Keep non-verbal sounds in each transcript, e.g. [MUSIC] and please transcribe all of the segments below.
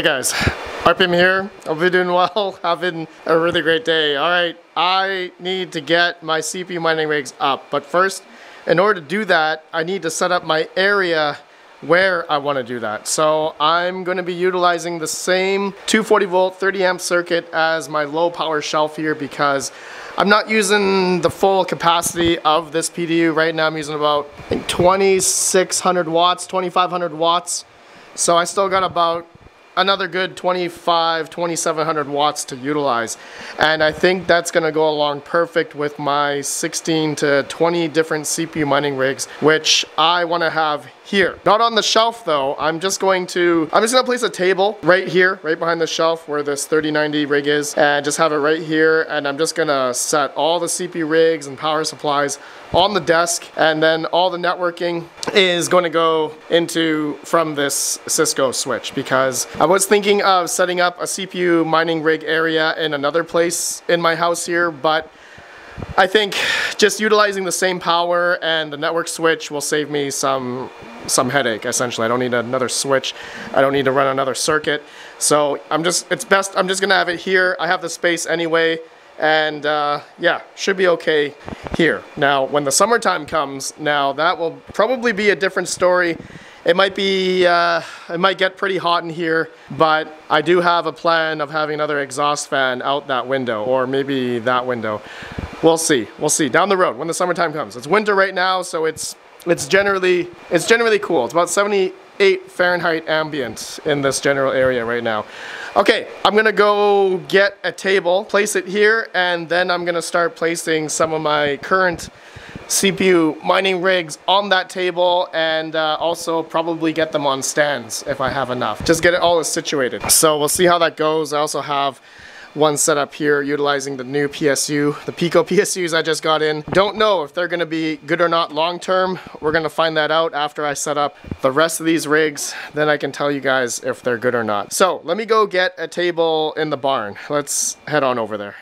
Hey guys, RPM here. Hope you're doing well. [LAUGHS] Having a really great day. All right, I need to get my CPU mining rigs up, but first, in order to do that, I need to set up my area where I want to do that. So I'm going to be utilizing the same 240 volt 30 amp circuit as my low power shelf here because I'm not using the full capacity of this PDU. Right now I'm using about 2600 watts, 2500 watts. So I still got about another good 25 2700 watts to utilize. And I think that's gonna go along perfect with my 16 to 20 different CPU mining rigs which I want to have here. Not on the shelf though, I'm just going to, I'm just gonna place a table right here, right behind the shelf where this 3090 rig is, and just have it right here, and I'm just gonna set all the CPU rigs and power supplies on the desk, and then all the networking is going to go into from this Cisco switch because I was thinking of setting up a CPU mining rig area in another place in my house here, but I think just utilizing the same power and the network switch will save me some some headache essentially. I don't need another switch. I don't need to run another circuit. So I'm just, it's best, I'm just gonna have it here. I have the space anyway and uh, yeah, should be okay here. Now, when the summertime comes, now that will probably be a different story. It might be, uh, it might get pretty hot in here, but I do have a plan of having another exhaust fan out that window, or maybe that window. We'll see, we'll see, down the road, when the summertime comes. It's winter right now, so it's it's generally, it's generally cool. It's about 78 Fahrenheit ambient in this general area right now. Okay, I'm gonna go get a table, place it here, and then I'm gonna start placing some of my current CPU mining rigs on that table and uh, also probably get them on stands if I have enough. Just get it all situated. So we'll see how that goes. I also have one setup here utilizing the new PSU, the Pico [LAUGHS] PSUs I just got in. Don't know if they're gonna be good or not long term. We're gonna find that out after I set up the rest of these rigs. Then I can tell you guys if they're good or not. So let me go get a table in the barn. Let's head on over there.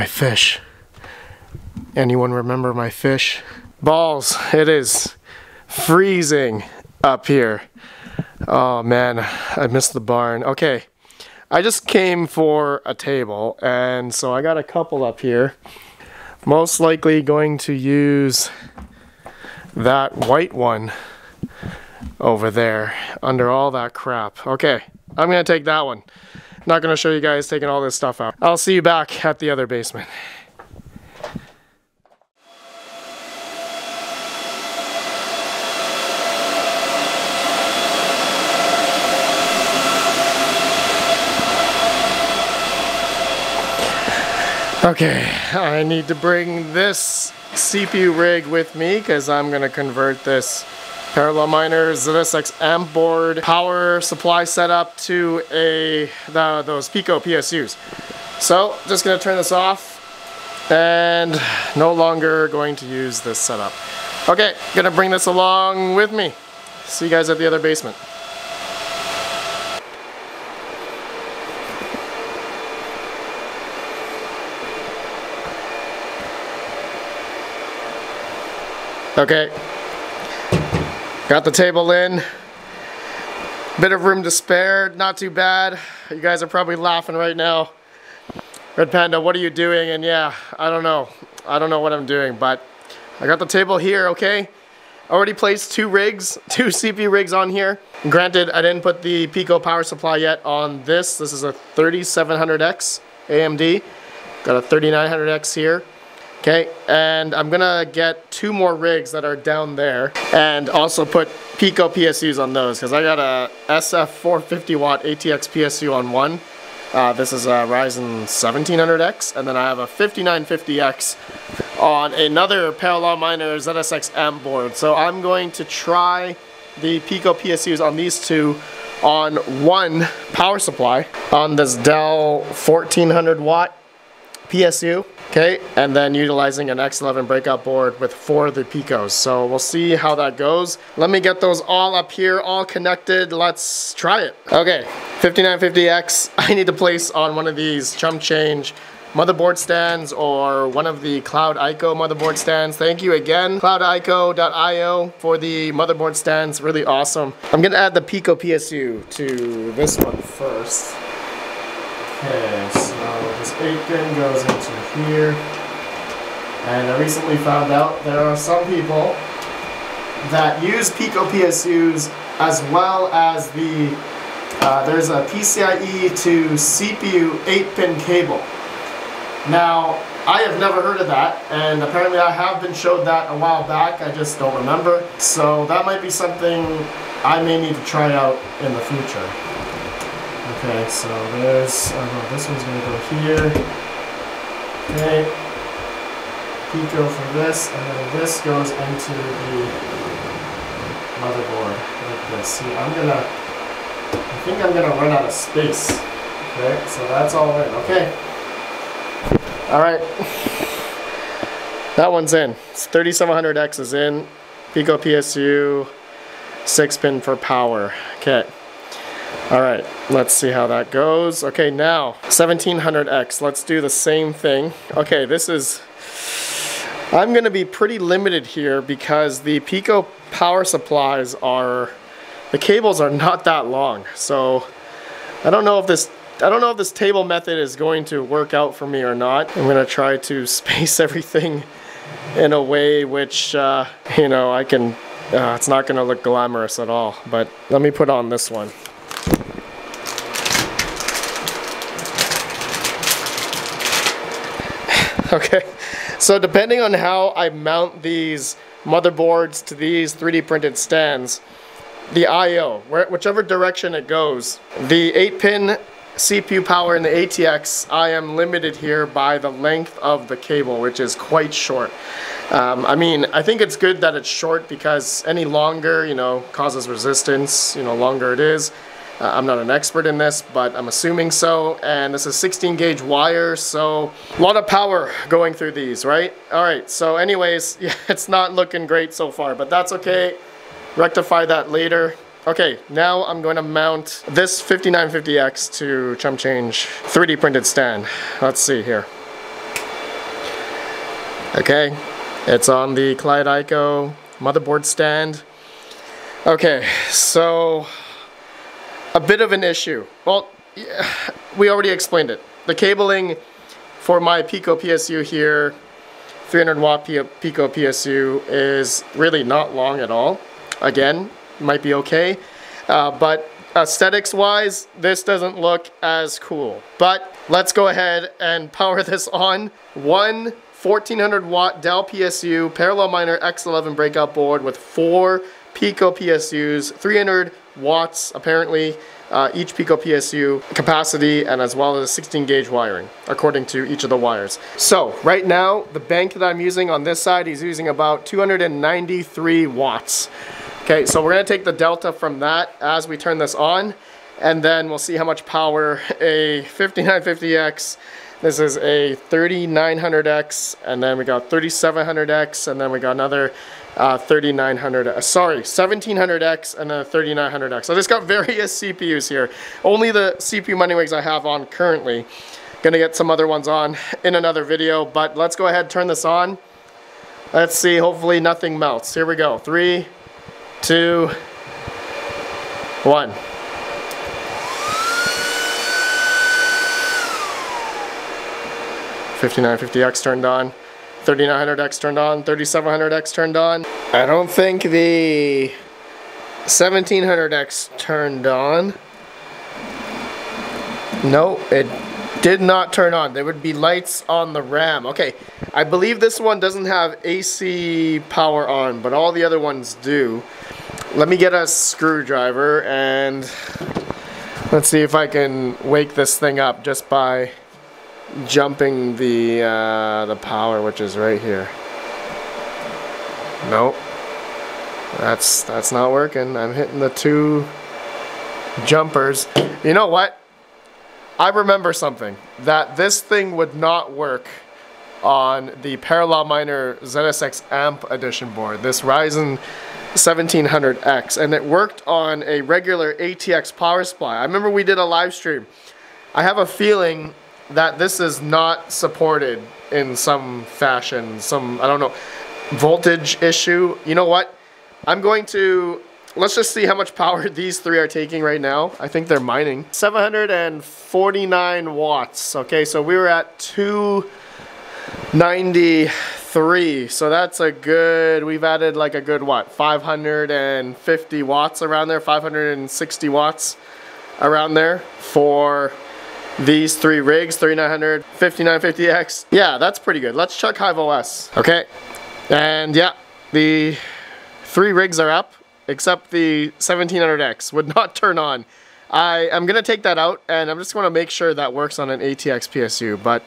My fish. Anyone remember my fish? Balls, it is freezing up here. Oh man, I missed the barn. Okay, I just came for a table and so I got a couple up here. Most likely going to use that white one over there under all that crap. Okay, I'm gonna take that one. Not gonna show you guys taking all this stuff out. I'll see you back at the other basement. Okay, I need to bring this CPU rig with me because I'm going to convert this Parallel Miner ZSX amp board power supply setup to a the, those Pico PSUs. So just gonna turn this off and no longer going to use this setup. Okay, gonna bring this along with me. See you guys at the other basement. Okay, Got the table in. Bit of room to spare, not too bad. You guys are probably laughing right now. Red Panda, what are you doing? And yeah, I don't know. I don't know what I'm doing, but I got the table here, okay? Already placed two rigs, [LAUGHS] two CPU rigs on here. Granted, I didn't put the Pico power supply yet on this. This is a 3700X AMD. Got a 3900X here. Okay, and I'm gonna get two more rigs that are down there and also put Pico PSUs on those because I got a SF 450 watt ATX PSU on one. Uh, this is a Ryzen 1700X and then I have a 5950X on another Parallel Miner ZSX amp board. So I'm going to try the Pico PSUs on these two on one power supply on this Dell 1400 watt PSU. Okay, and then utilizing an X11 breakout board with four of the Picos. So we'll see how that goes. Let me get those all up here, all connected. Let's try it. Okay, 5950X, [LAUGHS] I need to place on one of these chum change motherboard stands or one of the Cloud ICO motherboard stands. Thank you again, cloudico.io for the motherboard stands, really awesome. I'm gonna add the Pico PSU to this one first. Okay, 8 pin goes into here. And I recently found out there are some people that use Pico PSUs as well as the, uh, there's a PCIe to CPU 8 pin cable. Now, I have never heard of that, and apparently I have been showed that a while back, I just don't remember. So that might be something I may need to try out in the future. Okay, so there's, I oh don't know, this one's gonna go here. Okay. Pico for this, and then this goes into the motherboard like this. See, I'm gonna, I think I'm gonna run out of space. Okay, so that's all in. Okay. All right. [LAUGHS] That one's in. It's 3700X is in. Pico PSU, 6 pin for power. Okay. All right, let's see how that goes. Okay, now 1700X. Let's do the same thing. Okay, this is, I'm gonna be pretty limited here because the Pico power supplies are, the cables are not that long. So I don't know if this I don't know if this table method is going to work out for me or not. I'm gonna try to [LAUGHS] space everything in a way which, uh, you know, I can, uh, it's not gonna look glamorous at all. But let me put on this one. [LAUGHS] okay, so depending on how I mount these motherboards to these 3D printed stands, the I.O., whichever direction it goes, the 8 pin CPU power in the ATX, I am limited here by the length of the cable, which is quite short. Um, I mean, I think it's good that it's short because any longer, you know, causes resistance, you know, longer it is. Uh, I'm not an expert in this, but I'm assuming so. And this is 16 gauge wire, so a lot of power going through these, right? All right, so anyways, [LAUGHS] yeah, it's not looking great so far, but that's okay. Rectify that later. Okay, now I'm going to mount this 5950X to Chum Change 3D printed stand. Let's see here. Okay, it's on the Cloud ICO motherboard stand. Okay, so a bit of an issue. Well, we already explained it. The cabling for my Pico PSU here, 300 watt Pico PSU, is really not long at all. Again, might be okay. Uh, but aesthetics wise, this doesn't look as cool. But let's go ahead and power this on. One 1400 watt Dell PSU parallel miner X11 breakout board with four Pico PSUs, 300 watts apparently uh, each Pico PSU capacity and as well as 16 gauge wiring according to each of the wires. So right now the bank that I'm using on this side is using about 293 watts. Okay, so we're gonna take the delta from that as we turn this on, and then we'll see how much power a 5950X, this is a 3900X, and then we got 3700X, and then we got another uh, 3900, uh, sorry, 1700X and a 3900X. So I just got [LAUGHS] various CPUs here. Only the CPU mining rigs I have on currently. Gonna get some other ones on [LAUGHS] in another video, but let's go ahead turn this on. Let's see, hopefully nothing melts. Here we go, three, two, one. Fifty-nine fifty X turned on, 3900X turned on, 3700X turned on. I don't think the 1700X turned on. No, it did not turn on. There would be lights on the RAM. Okay, I believe this one doesn't have AC power on, but all the other ones do. Let me get a screwdriver and let's see if I can wake this thing up just by jumping the uh, the power which is right here. Nope. That's that's not working. I'm hitting the two jumpers. You know what? I remember something, that this thing would not work on the Parallel Miner ZSX AMP edition board, this Ryzen 1700X, and it worked on a regular ATX power supply. I remember we did a live stream. I have a feeling that this is not supported in some fashion, some, I don't know, voltage issue. You know what? I'm going to let's just see how much power [LAUGHS] these three are taking right now. I think they're mining. 749 watts. Okay, so we were at 293. So that's a good, we've added like a good what, 550 watts around there, 560 watts around there for these three rigs, 3900, 5950X. Yeah, that's pretty good. Let's check Hive OS. Okay, and yeah, the three rigs are up except the 1700X would [LAUGHS] not turn on. I am to take that out and I'm just to make sure that works on an ATX PSU. But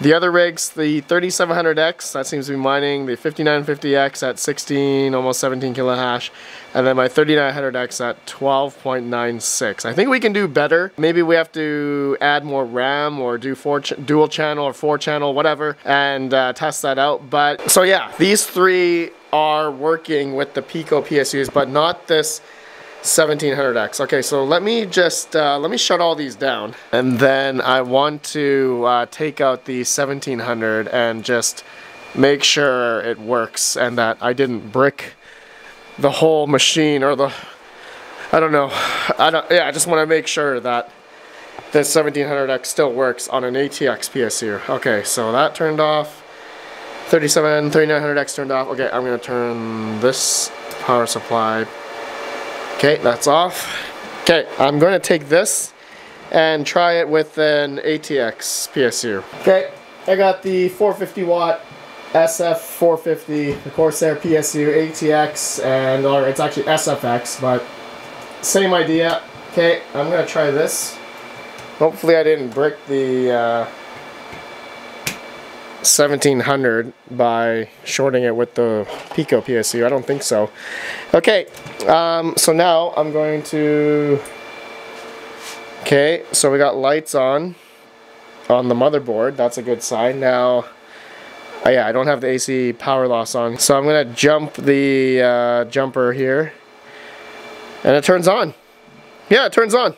the other rigs, the 3700X, that seems to be mining, the 5950X at 16, almost 17 kilo hash, and then my 3900X at 12.96. I think we can do better. Maybe we have to add more RAM or do four ch dual channel or four channel, whatever, and uh, test that out. But so yeah, these three are working with the Pico PSUs, but not this 1700X. Okay, so let me just, uh, let me shut all these down. And then I want to uh, take out the 1700 and just make sure it works and that I didn't brick the whole machine or the, I don't know. I don't, yeah, I just want to make sure that this 1700X still works on an ATX PSU. Okay, so that turned off. 37, 3900X turned off. Okay, I'm to turn this power supply. Okay, that's off. Okay, I'm going to take this and try it with an ATX PSU. Okay, I got the 450 watt SF450, the Corsair PSU ATX, and or it's actually SFX, but same idea. Okay, I'm to try this. Hopefully I didn't brick the uh, 1700 by shorting it with the Pico PSU. I don't think so. Okay, um, so now I'm going to... Okay, so we got lights on on the motherboard. That's a good sign. Now, oh yeah, I don't have the AC power loss on. So I'm going to jump the uh, jumper here. And it turns on. Yeah, it turns on.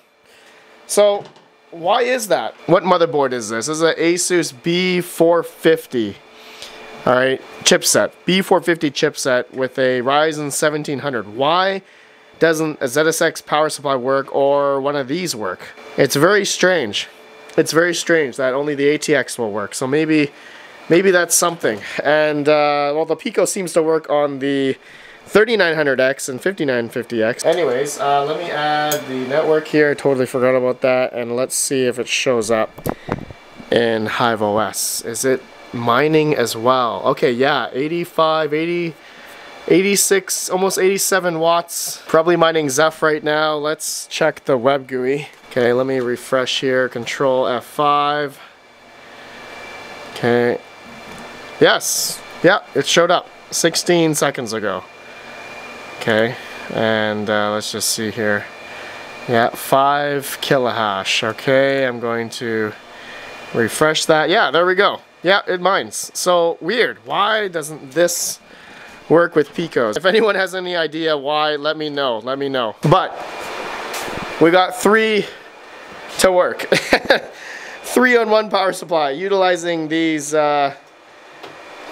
So why is that? What motherboard is this? This is an Asus B450. Alright, chipset. B450 chipset with a Ryzen 1700. Why doesn't a ZSX power supply work or one of these work? It's very strange. It's very strange that only the ATX will work. So maybe maybe that's something. And uh, well, the Pico seems to work on the 3900X and 5950X. Anyways, uh, let me add the network here. I totally forgot about that. And let's see if it shows up in Hive OS. Is it mining as well? Okay, yeah, 85, 80, 86, almost 87 watts. Probably mining Zeph right now. Let's check the web GUI. Okay, let me refresh here. Control F5. Okay. Yes. Yeah, it showed up 16 seconds ago. Okay, and uh, let's just see here. Yeah, 5 kilohash. Okay, I'm going to refresh that. Yeah, there we go. Yeah, it mines. So, weird. Why doesn't this work with Picos? If anyone has any idea why, let me know. Let me know. But, we got three to work. [LAUGHS] three on one power supply, utilizing these uh,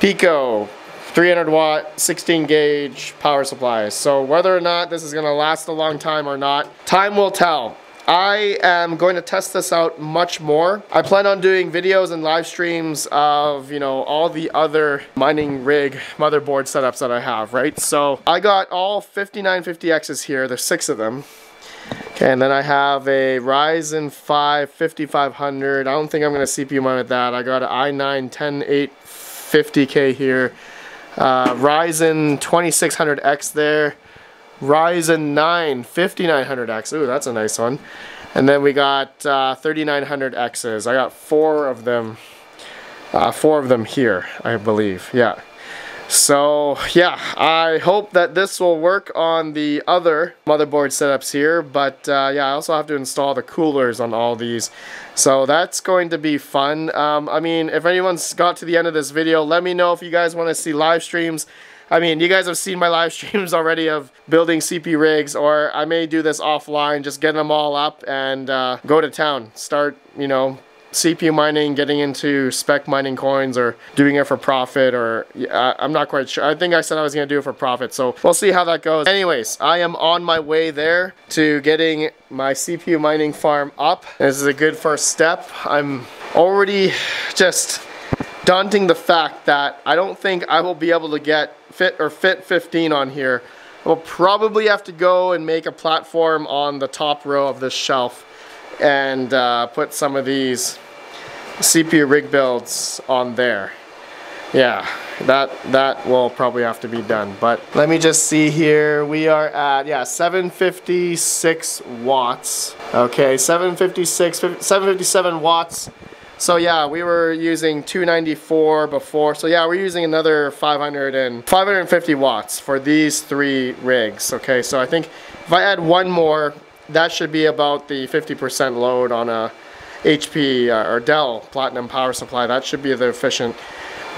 Pico 300 watt 16 gauge power supplies so whether or not this is going to last a long time or not time will tell I am going to test this out much more. I plan on doing videos and live streams of, you know, all the other mining rig motherboard setups that I have, right? So I got all 5950Xs here. There's six of them. Okay, and then I have a Ryzen 5 5500. I don't think I'm going to CPU mine with that. I got an i9 10850K here. Uh, Ryzen 2600X there. Ryzen 9 5900X. Ooh, that's a nice one. And then we got uh, 3900Xs. I got four of them. Uh, four of them here, I believe. Yeah. So yeah, I hope that this will work on the other motherboard setups here, but uh, yeah, I also have to install the coolers on all these. So that's going to be fun. Um, I mean, if anyone's got to the end of this video, let me know if you guys want to see live streams. I mean, you guys have seen my live [LAUGHS] streams already of building CP rigs, or I may do this offline, just get them all up and uh, go to town. Start, you know, CPU mining, getting into spec mining coins, or doing it for profit, or yeah, I'm not quite sure. I think I said I was to do it for profit, so we'll see how that goes. Anyways, I am on my way there to getting my CPU mining farm up. This is a good first step. I'm already just daunting the fact that I don't think I will be able to get fit or fit 15 on here. We'll probably have to go and make a platform on the top row of this shelf and uh, put some of these CPU rig builds on there. Yeah, that that will probably have to be done. But let me just see here. We are at yeah 756 watts. Okay, 756, 757 watts. So yeah, we were using 294 before. So yeah, we're using another 500 and 550 watts for these three rigs. Okay, so I think if I add one more, that should be about the 50% load on a HP uh, or Dell Platinum power supply. That should be the efficient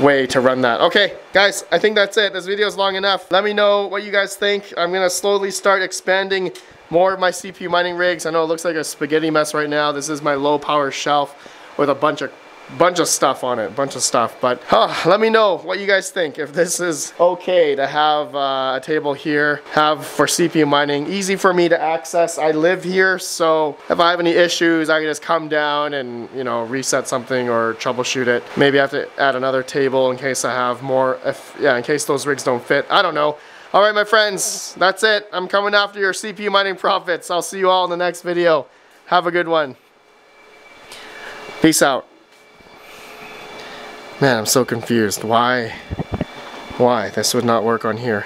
way to run that. Okay, guys, I think that's it. This video is long enough. Let me know what you guys think. I'm gonna slowly start expanding more of my CPU mining rigs. I know it looks like a spaghetti mess right now. This is my low power shelf with a bunch of bunch of stuff on it, bunch of stuff. But huh, let me know what you guys think. If this is okay to have uh, a table here, have for CPU mining, easy for me to access. I live here, so if I have any issues, I can just come down and you know reset something or troubleshoot it. Maybe I have to add another table in case I have more. If yeah, in case those rigs don't fit. I don't know. All right, my friends, that's it. I'm coming after your CPU mining profits. I'll see you all in the next video. Have a good one. Peace out. Man, I'm so confused. Why? Why? This would not work on here.